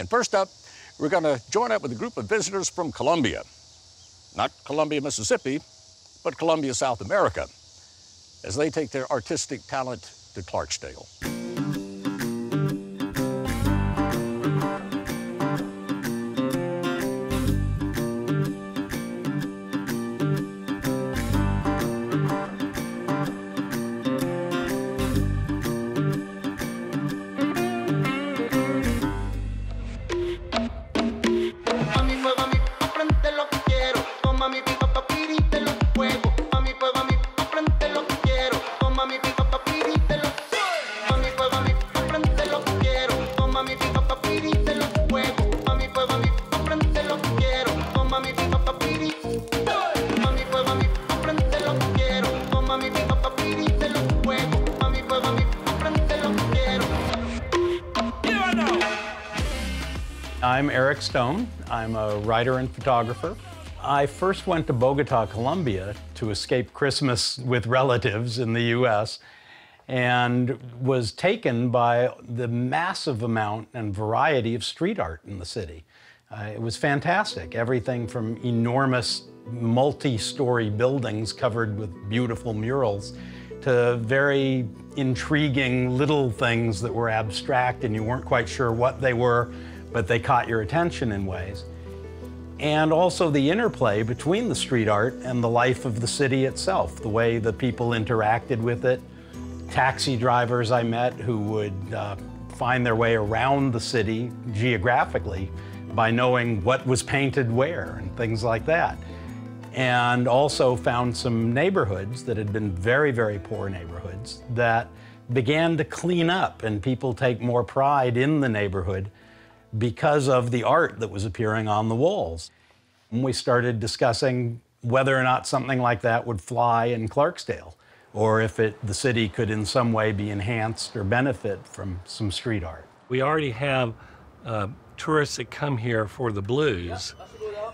And first up, we're going to join up with a group of visitors from Colombia. Not Columbia, Mississippi, but Colombia, South America, as they take their artistic talent to Clarksdale. I'm Eric Stone. I'm a writer and photographer. I first went to Bogota, Colombia to escape Christmas with relatives in the US and was taken by the massive amount and variety of street art in the city. Uh, it was fantastic. Everything from enormous multi story buildings covered with beautiful murals to very intriguing little things that were abstract and you weren't quite sure what they were, but they caught your attention in ways. And also the interplay between the street art and the life of the city itself, the way the people interacted with it. Taxi drivers I met who would uh, find their way around the city geographically by knowing what was painted where and things like that. And also found some neighborhoods that had been very, very poor neighborhoods that began to clean up and people take more pride in the neighborhood because of the art that was appearing on the walls. And we started discussing whether or not something like that would fly in Clarksdale, or if it, the city could in some way be enhanced or benefit from some street art. We already have uh, tourists that come here for the blues,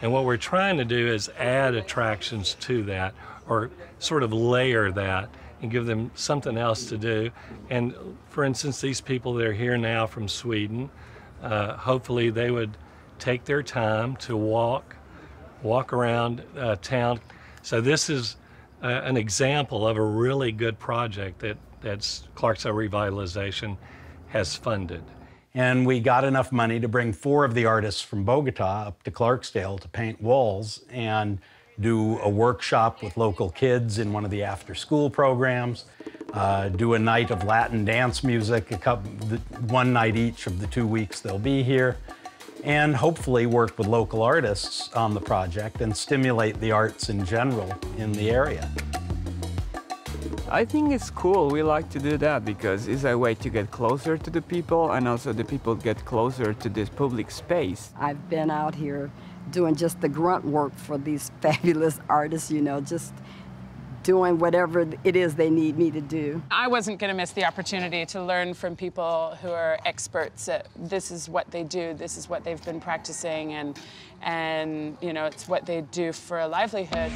and what we're trying to do is add attractions to that, or sort of layer that and give them something else to do. And for instance, these people that are here now from Sweden, uh, hopefully they would take their time to walk, walk around uh, town. So this is uh, an example of a really good project that that's Clarksdale Revitalization has funded. And we got enough money to bring four of the artists from Bogota up to Clarksdale to paint walls and do a workshop with local kids in one of the after school programs, uh, do a night of Latin dance music, a couple, the, one night each of the two weeks they'll be here, and hopefully work with local artists on the project and stimulate the arts in general in the area. I think it's cool. We like to do that because it's a way to get closer to the people and also the people get closer to this public space. I've been out here doing just the grunt work for these fabulous artists, you know, just doing whatever it is they need me to do. I wasn't going to miss the opportunity to learn from people who are experts at this is what they do, this is what they've been practicing, and, and you know, it's what they do for a livelihood.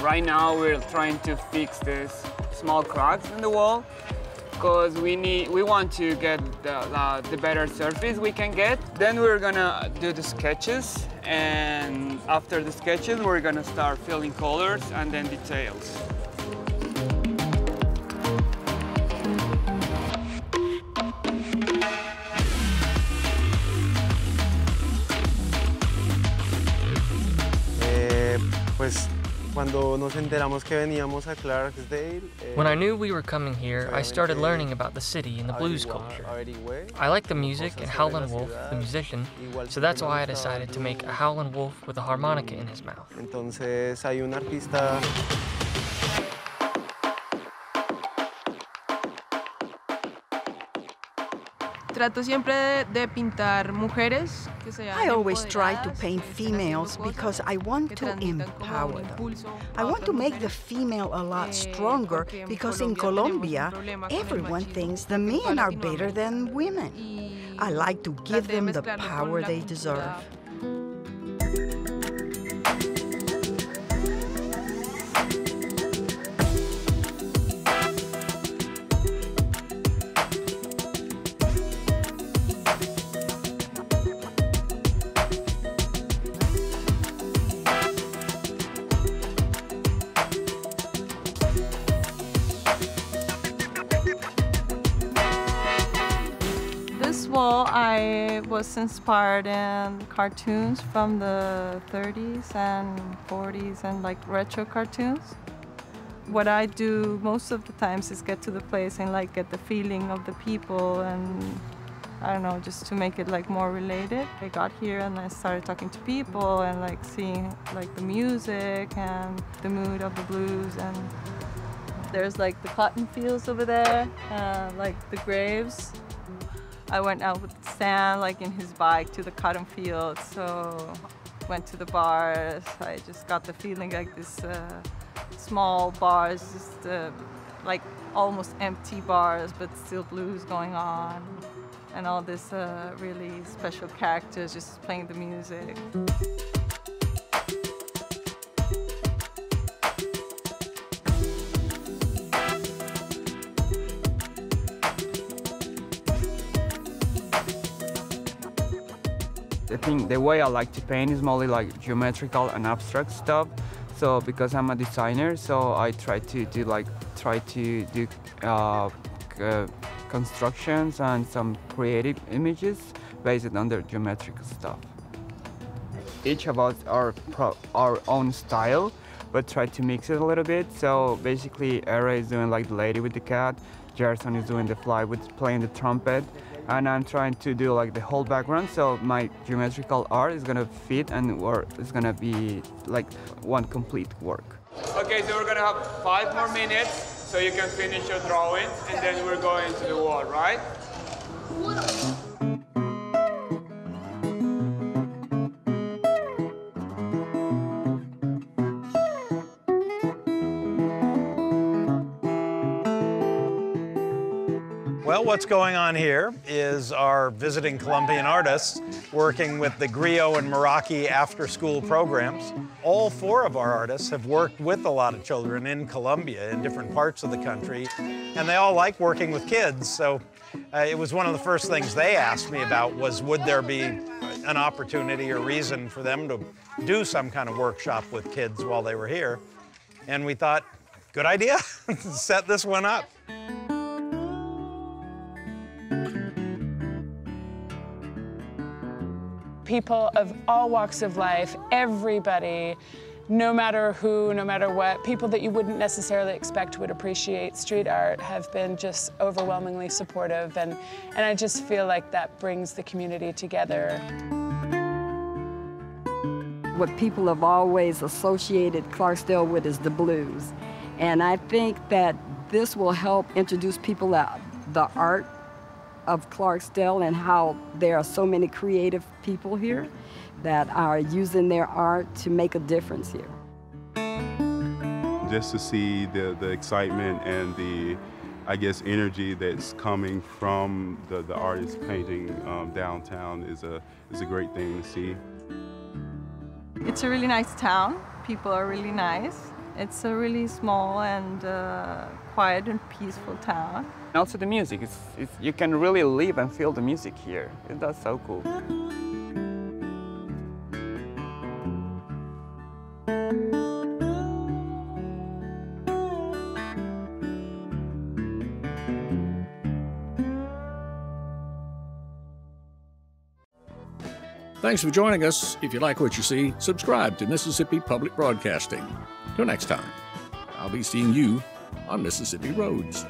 Right now we're trying to fix this small cracks in the wall because we need we want to get the, the, better surface we can get. Then we're gonna do the sketches and after the sketches we're gonna start filling colors and then details. Eh, pues cuando nos enteramos que veníamos a Clarksdale. eh, When I knew we were coming here, I started learning about the city and the blues culture. I like the music and Howlin' Wolf, the musician, so que that's why I decided to make a. Howlin' Wolf with a harmonica in his mouth. Entonces hay un artista Trato siempre de, de pintar mujeres I always try to paint females because I want to empower them. I want to make the female a lot stronger because in Colombia everyone thinks the men are better than women. I like to give them the power they deserve. I was inspired in cartoons from the 30s and 40s and like retro cartoons. What I do most of the times is get to the place and like get the feeling of the people and I don't know, just to make it like more related. I got here and I started talking to people and like seeing like the music and the mood of the blues and there's like the cotton fields over there, uh, like the graves. I went out with Sam, like in his bike to the cotton fields, so went to the bars. I just got the feeling like this uh, small bars, just uh, like almost empty bars, but still blues going on and all this uh, really special characters just playing the music. I think the way I like to paint is mostly like geometrical and abstract stuff. So because I'm a designer, so I try to do like try to do uh, uh, constructions and some creative images based on their geometrical stuff. Each of us pro- our own style, but try to mix it a little bit. So basically, Era is doing like the lady with the cat, Gerson is doing the fly with playing the trumpet, and I'm trying to do like the whole background. So my geometrical art is gonna fit and or it's gonna be like one complete work. Okay, so we're gonna have five more minutes so you can finish your drawings and then we're going to the wall, right? Well, what's going on here is our visiting Colombian artists working with the Griot and Meraki after school programs. All four of our artists have worked with a lot of children in Colombia in different parts of the country, and they all like working with kids. So uh, it was one of the first things they asked me about was would there be an opportunity or reason for them to do some kind of workshop with kids while they were here. And we thought, good idea, set this one up. People of all walks of life, everybody, no matter who, no matter what, people that you wouldn't necessarily expect would appreciate street art have been just overwhelmingly supportive. And, and I just feel like that brings the community together. What people have always associated Clarksdale with is the blues. And I think that this will help introduce people out the art of Clarksdale and how there are so many creative people here that are using their art to make a difference here. Just to see the, the excitement and the, I guess, energy that's coming from the, the artists painting um, downtown is a, is a great thing to see. It's a really nice town. People are really nice. It's a really small and uh, quiet and peaceful town. And also the music, it's, it's, you can really live and feel the music here. That's so cool. Thanks for joining us. If you like what you see, subscribe to Mississippi Public Broadcasting. Till next time, I'll be seeing you on Mississippi Roads.